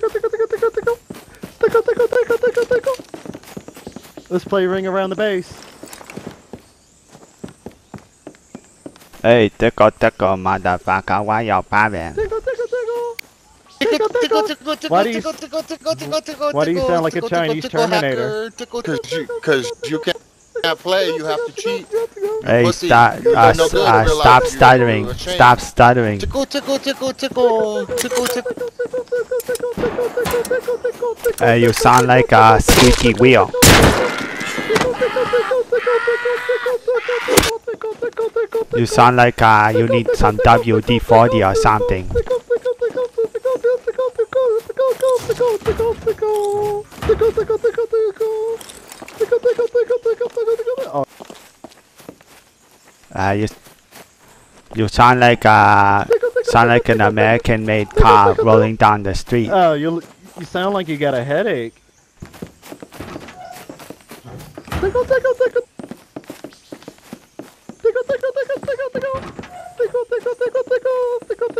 tickle, tickle tickle, tickle. Tickle, tickle, tickle, tickle, tickle. Let's play Ring Around the Base. Hey, tickle, tickle, motherfucker. Why you popping? Tickle, tickle, tickle. Tickle, Tickle, tickle, tickle. tickle, tickle, Why do you- tickle, tickle, tickle, tickle, tickle, why do you tickle, sound like a tickle, Chinese tickle, tickle, Terminator? hacker, tickle, Cause tickle, you, cause you can't, can't play, you have to cheat. Hey, Pussy. stop, You're uh, no s- good uh, in real stop life. You- stuttering. you're ashamed. Stop stuttering. tickle, tickle, tickle, tickle, tickle, tickle. Hey, you sound like a squeaky wheel. You sound like uh, you need some WD-40 or something. Uh, you, you sound like uh, sound like an American-made car rolling down the street. oh, you you sound like you got a headache. Tickle, tickle, tickle. Tickle, tickle, tickle, tickle, tickle. Tickle, tickle, tickle, tickle.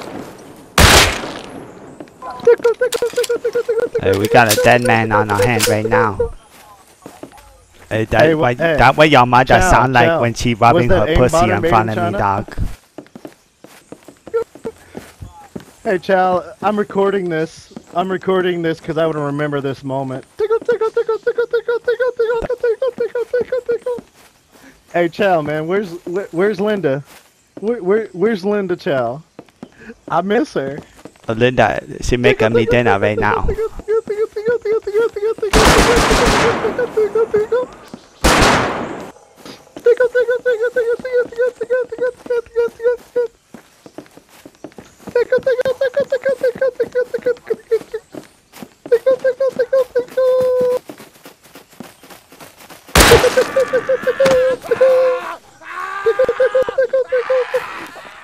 Hey, we got a dead man on our hand right now. Hey, that, Hey, what, hey, that what your mother Chow, sound like Chow. when she rubbing her pussy in front of me, dog. Hey, Chow, I'm recording this. I'm recording this because I want to remember this moment. Tickle, tickle, tickle, tickle, tickle, tickle, tickle, tickle, tickle, tickle, tickle. Hey, Chow, man, where's where, where's Linda? Where, where where's Linda Chow? I miss her. Linda, she making me dinner right now.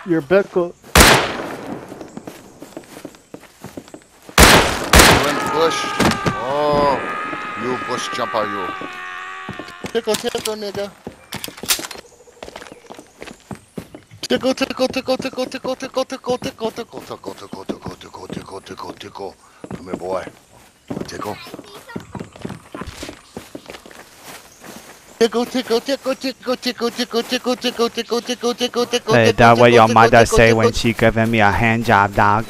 Your buckle. Bush. Oh, you bush jumper, you. Tickle, tickle, nigga. Tickle, tickle, tickle, tickle, tickle, tickle, tickle, tickle, tickle. Tickle, tickle, tickle, tickle, tickle, tickle, tickle. Come here, boy. Tickle. Tickle, tickle, tickle, tickle, tickle, tickle, tickle, tickle, tickle, tickle, tickle, tickle, tickle. Hey, that what your mother say when she giving me a hand job, dog.